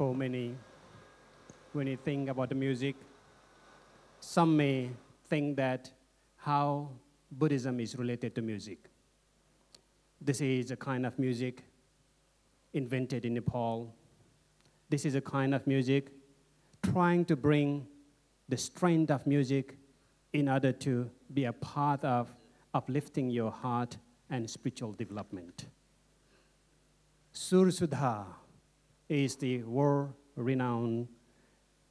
for many, when you think about the music, some may think that how Buddhism is related to music. This is a kind of music invented in Nepal. This is a kind of music trying to bring the strength of music in order to be a part of uplifting your heart and spiritual development. Sursudha is the world renowned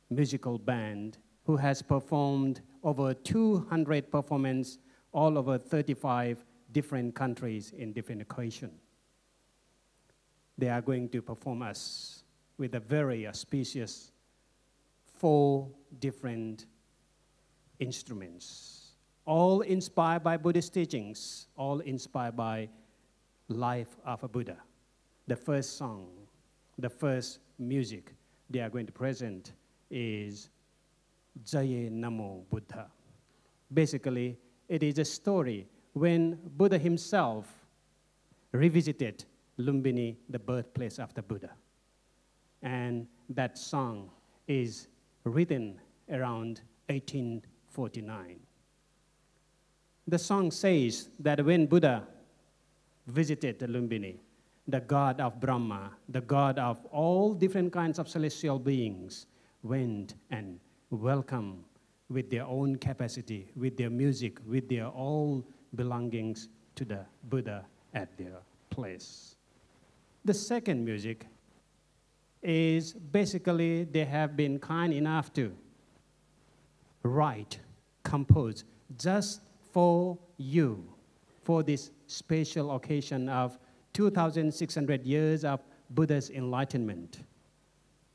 musical band who has performed over 200 performances all over 35 different countries in different occasions. They are going to perform us with a very auspicious four different instruments, all inspired by Buddhist teachings, all inspired by life of a Buddha. The first song, the first music they are going to present is Jaye Namo Buddha. Basically, it is a story when Buddha himself revisited Lumbini, the birthplace of the Buddha. And that song is written around 1849. The song says that when Buddha visited Lumbini, the god of Brahma, the god of all different kinds of celestial beings, went and welcomed with their own capacity, with their music, with their all belongings to the Buddha at their place. The second music is basically they have been kind enough to write, compose just for you, for this special occasion of 2,600 years of Buddha's enlightenment.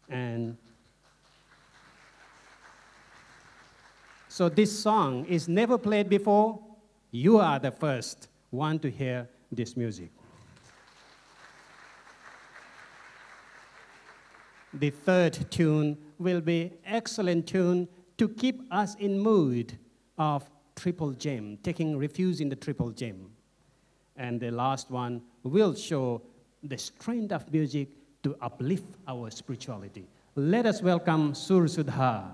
And so this song is never played before. You are the first one to hear this music. The third tune will be excellent tune to keep us in mood of triple gem, taking refuge in the triple gem. And the last one will show the strength of music to uplift our spirituality. Let us welcome Sur Sudha.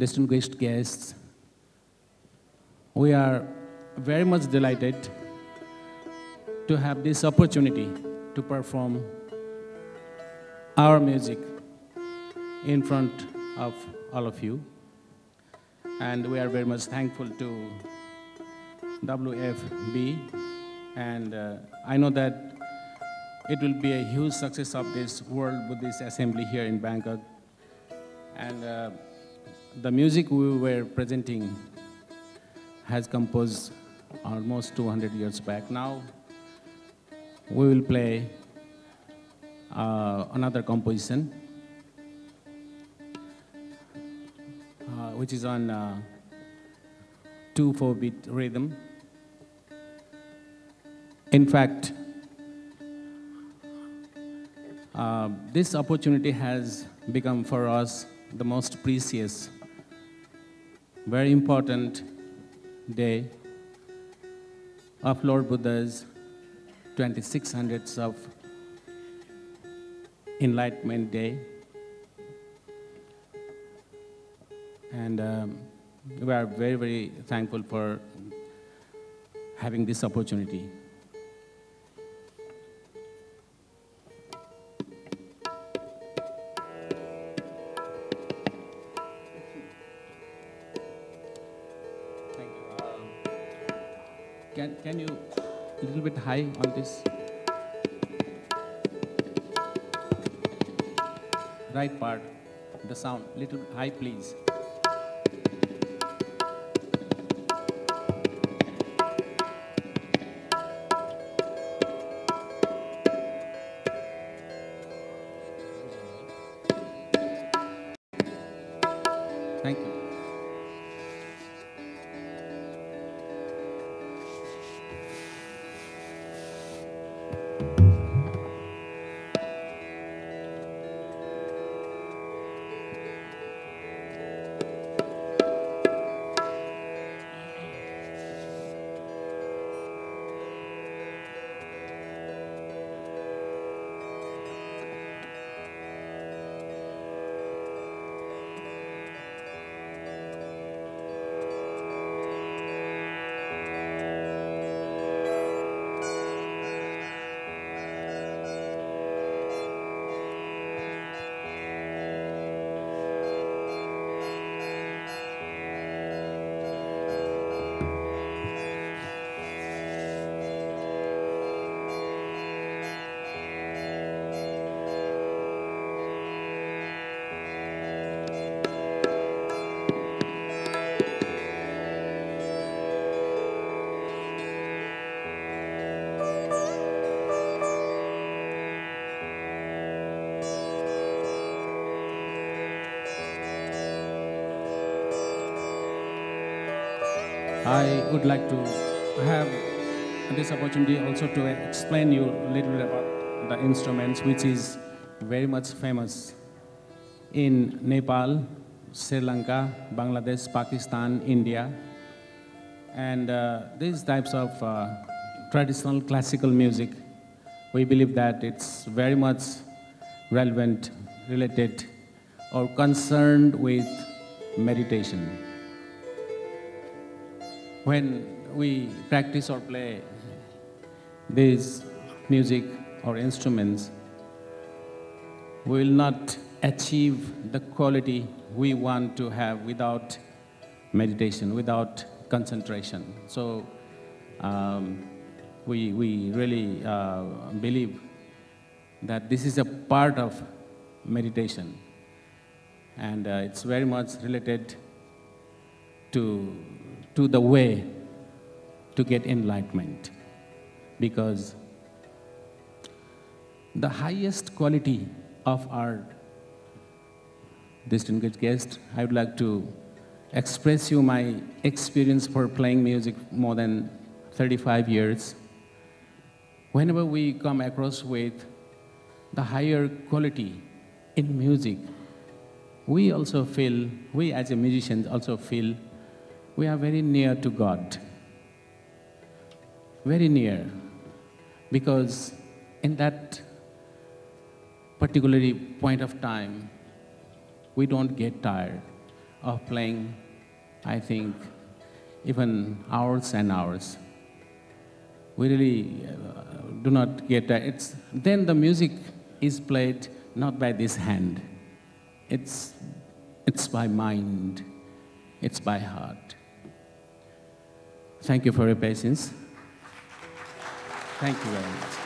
Distinguished guests, we are very much delighted to have this opportunity to perform our music in front of all of you. And we are very much thankful to WFB. And uh, I know that it will be a huge success of this World Buddhist Assembly here in Bangkok. And uh, the music we were presenting has composed almost 200 years back. Now we will play uh, another composition. uh, which is on uh, 2 4 beat rhythm. In fact, uh, this opportunity has become for us the most precious, very important day of Lord Buddha's 2600th of Enlightenment Day. And um, we are very, very thankful for having this opportunity. Can, you a little bit high on this? Right part, the sound, little high please. I would like to have this opportunity also to explain you a little bit about the instruments, which is very much famous in Nepal, Sri Lanka, Bangladesh, Pakistan, India, and uh, these types of uh, traditional classical music. We believe that it's very much relevant, related, or concerned with meditation when we practice or play this music or instruments, we will not achieve the quality we want to have without meditation, without concentration. So um, we, we really uh, believe that this is a part of meditation and uh, it's very much related to, to the way to get enlightenment. Because the highest quality of our distinguished guest, I would like to express you my experience for playing music more than 35 years. Whenever we come across with the higher quality in music, we also feel, we as a musicians also feel we are very near to God. Very near. Because in that particular point of time, we don't get tired of playing, I think, even hours and hours. We really uh, do not get tired. It's, then the music is played not by this hand, it's, it's by mind, it's by heart. Thank you for your patience. Thank you very much.